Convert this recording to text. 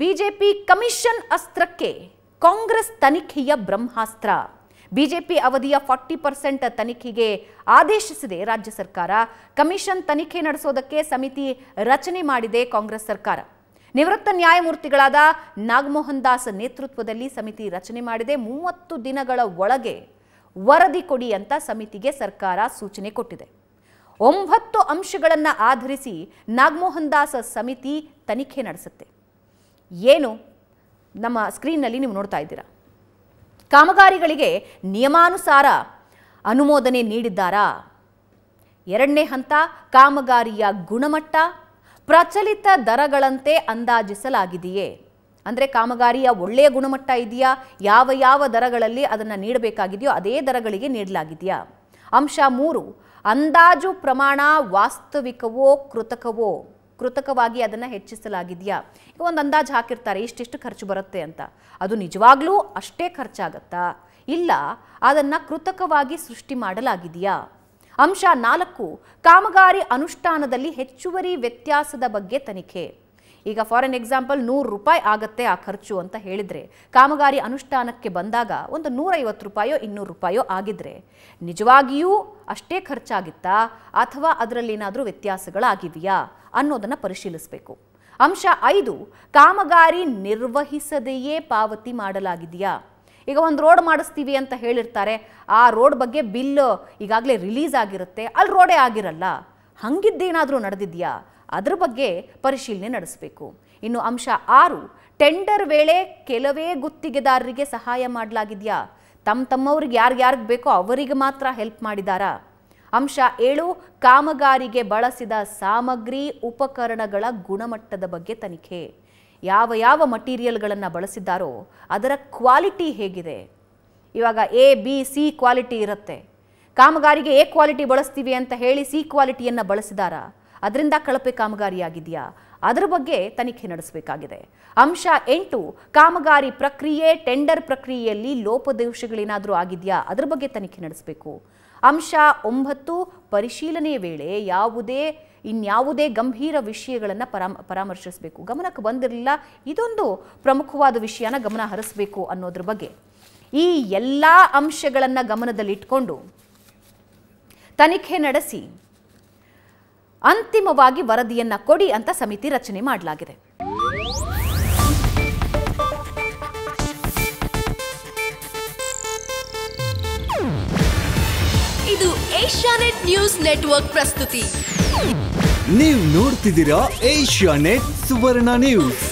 BJP commission ಅಸ್ತ್ರಕ್ಕೆ ಕಾಂಗ್ರೆಸ್ ತನಿಖೆಯ ಬ್ರಹ್ಮಾಸ್ತ್ರ. ಬಿಜೆಪಿ ಅವಧಿಯ ಫಾರ್ಟಿ ಪರ್ಸೆಂಟ್ ತನಿಖೆಗೆ ಆದೇಶಿಸಿದೆ ರಾಜ್ಯ ಸರ್ಕಾರ. ಕಮಿಷನ್ ತನಿಖೆ ನಡೆಸೋದಕ್ಕೆ ಸಮಿತಿ ರಚನೆ ಮಾಡಿದೆ ಕಾಂಗ್ರೆಸ್ ಸರ್ಕಾರ. ನಿವೃತ್ತ ನ್ಯಾಯಮೂರ್ತಿಗಳಾದ ನಾಗಮೋಹನ್ ದಾಸ್ ನೇತೃತ್ವದಲ್ಲಿ ಸಮಿತಿ ರಚನೆ ಮಾಡಿದೆ. ಮೂವತ್ತು ದಿನಗಳ ಒಳಗೆ ವರದಿ ಕೊಡಿ ಅಂತ ಸಮಿತಿಗೆ ಸರ್ಕಾರ ಸೂಚನೆ ಕೊಟ್ಟಿದೆ. ಒಂಬತ್ತು ಅಂಶಗಳನ್ನು ಆಧರಿಸಿ ನಾಗಮೋಹನ್ ದಾಸ್ ಸಮಿತಿ ತನಿಖೆ ನಡೆಸುತ್ತೆ. ಏನು? ನಮ್ಮ ಸ್ಕ್ರೀನ್ನಲ್ಲಿ ನೀವು ನೋಡ್ತಾ ಇದ್ದೀರಾ. ಕಾಮಗಾರಿಗಳಿಗೆ ನಿಯಮಾನುಸಾರ ಅನುಮೋದನೆ ನೀಡಿದ್ದಾರಾ? ಎರಡನೇ ಹಂತ, ಕಾಮಗಾರಿಯ ಗುಣಮಟ್ಟ ಪ್ರಚಲಿತ ದರಗಳಂತೆ ಅಂದಾಜಿಸಲಾಗಿದೆಯೇ? ಅಂದರೆ ಕಾಮಗಾರಿಯ ಒಳ್ಳೆಯ ಗುಣಮಟ್ಟ ಇದೆಯಾ? ಯಾವ ಯಾವ ದರಗಳಲ್ಲಿ ಅದನ್ನು ನೀಡಬೇಕಾಗಿದೆಯೋ ಅದೇ ದರಗಳಿಗೆ ನೀಡಲಾಗಿದೆಯಾ? ಅಂಶ ಮೂರು, ಅಂದಾಜು ಪ್ರಮಾಣ ವಾಸ್ತವಿಕವೋ ಕೃತಕವೋ? ಕೃತಕವಾಗಿ ಅದನ್ನು ಹೆಚ್ಚಿಸಲಾಗಿದೆಯಾ? ಒಂದು ಅಂದಾಜು ಹಾಕಿರ್ತಾರೆ, ಇಷ್ಟಿಷ್ಟು ಖರ್ಚು ಬರುತ್ತೆ ಅಂತ. ಅದು ನಿಜವಾಗ್ಲೂ ಅಷ್ಟೇ ಖರ್ಚಾಗತ್ತಾ? ಇಲ್ಲ, ಅದನ್ನು ಕೃತಕವಾಗಿ ಸೃಷ್ಟಿ ಮಾಡಲಾಗಿದೆಯಾ? ಅಂಶ ನಾಲ್ಕು, ಕಾಮಗಾರಿ ಅನುಷ್ಠಾನದಲ್ಲಿ ಹೆಚ್ಚುವರಿ ವ್ಯತ್ಯಾಸದ ಬಗ್ಗೆ ತನಿಖೆ. ಈಗ ಫಾರ್ ಎನ್ ಎಕ್ಸಾಂಪಲ್ ನೂರು ರೂಪಾಯಿ ಆಗುತ್ತೆ ಆ ಖರ್ಚು ಅಂತ ಹೇಳಿದರೆ, ಕಾಮಗಾರಿ ಅನುಷ್ಠಾನಕ್ಕೆ ಬಂದಾಗ ಒಂದು ನೂರೈವತ್ತು ರೂಪಾಯೋ, ಇನ್ನೂರು ರೂಪಾಯೋ ಆಗಿದ್ರೆ, ನಿಜವಾಗಿಯೂ ಅಷ್ಟೇ ಖರ್ಚಾಗಿತ್ತಾ? ಅಥವಾ ಅದರಲ್ಲೇನಾದರೂ ವ್ಯತ್ಯಾಸಗಳಾಗಿವೆಯಾ? ಅನ್ನೋದನ್ನು ಪರಿಶೀಲಿಸಬೇಕು. ಅಂಶ ಐದು, ಕಾಮಗಾರಿ ನಿರ್ವಹಿಸದೆಯೇ ಪಾವತಿ ಮಾಡಲಾಗಿದೆಯಾ? ಈಗ ಒಂದು ರೋಡ್ ಮಾಡಿಸ್ತೀವಿ ಅಂತ ಹೇಳಿರ್ತಾರೆ, ಆ ರೋಡ್ ಬಗ್ಗೆ ಬಿಲ್ ಈಗಾಗಲೇ ರಿಲೀಸ್ ಆಗಿರುತ್ತೆ ಅಲ್ಲಿ ರೋಡೇ ಆಗಿರಲ್ಲ. ಹಂಗಿದ್ದೇನಾದರೂ ನಡೆದಿದೆಯಾ? ಅದ್ರ ಬಗ್ಗೆ ಪರಿಶೀಲನೆ ನಡೆಸಬೇಕು. ಇನ್ನು ಅಂಶ ಆರು, ಟೆಂಡರ್ ವೇಳೆ ಕೆಲವೇ ಗುತ್ತಿಗೆದಾರರಿಗೆ ಸಹಾಯ ಮಾಡಲಾಗಿದೆಯಾ? ತಮ್ಮ ತಮ್ಮವ್ರಿಗೆ ಯಾರ್ಯಾರಿಗೆ ಬೇಕೋ ಅವರಿಗೆ ಮಾತ್ರ ಹೆಲ್ಪ್ ಮಾಡಿದಾರಾ? ಅಂಶ ಏಳು, ಕಾಮಗಾರಿಗೆ ಬಳಸಿದ ಸಾಮಗ್ರಿ, ಉಪಕರಣಗಳ ಗುಣಮಟ್ಟದ ಬಗ್ಗೆ ತನಿಖೆ. ಯಾವ ಯಾವ ಮಟೀರಿಯಲ್ಗಳನ್ನು ಬಳಸಿದ್ದಾರೋ, ಅದರ ಕ್ವಾಲಿಟಿ ಹೇಗಿದೆ? ಇವಾಗ ಎ, ಬಿ, ಸಿ ಕ್ವಾಲಿಟಿ ಇರುತ್ತೆ. ಕಾಮಗಾರಿಗೆ ಎ ಕ್ವಾಲಿಟಿ ಬಳಸ್ತೀವಿ ಅಂತ ಹೇಳಿ ಸಿ ಕ್ವಾಲಿಟಿಯನ್ನು ಬಳಸಿದಾರಾ? ಅದರಿಂದ ಕಳಪೆ ಕಾಮಗಾರಿಯಾಗಿದೆಯಾ? ಅದರ ಬಗ್ಗೆ ತನಿಖೆ ನಡೆಸಬೇಕಾಗಿದೆ. ಅಂಶ ಎಂಟು, ಕಾಮಗಾರಿ ಪ್ರಕ್ರಿಯೆ, ಟೆಂಡರ್ ಪ್ರಕ್ರಿಯೆಯಲ್ಲಿ ಲೋಪದೋಷಗಳೇನಾದರೂ ಆಗಿದೆಯಾ? ಅದರ ಬಗ್ಗೆ ತನಿಖೆ ನಡೆಸಬೇಕು. ಅಂಶ ಒಂಬತ್ತು, ಪರಿಶೀಲನೆ ವೇಳೆ ಯಾವುದೇ, ಇನ್ಯಾವುದೇ ಗಂಭೀರ ವಿಷಯಗಳನ್ನು ಪರಾಮ, ಪರಾಮರ್ಶಿಸಬೇಕು. ಗಮನಕ್ಕೆ ಬಂದಿರಲಿಲ್ಲ, ಇದೊಂದು ಪ್ರಮುಖವಾದ ವಿಷಯನ ಗಮನ ಹರಿಸಬೇಕು ಅನ್ನೋದ್ರ ಬಗ್ಗೆ. ಈ ಎಲ್ಲ ಅಂಶಗಳನ್ನು ಗಮನದಲ್ಲಿಟ್ಕೊಂಡು ತನಿಖೆ ನಡೆಸಿ. ಅಂತಿಮವಾಗಿ ವರದಿಯನ್ನ ಕೊಡಿ ಅಂತ ಸಮಿತಿ ರಚನೆ ಮಾಡಲಾಗಿದೆ. ಇದು ಏಷ್ಯಾನೆಟ್ ನ್ಯೂಸ್ ನೆಟ್ವರ್ಕ್ ಪ್ರಸ್ತುತಿ. ನೀವು ನೋಡ್ತಿದ್ದೀರಾ ಏಷ್ಯಾ ನೆಟ್ ಸುವರ್ಣ ನ್ಯೂಸ್.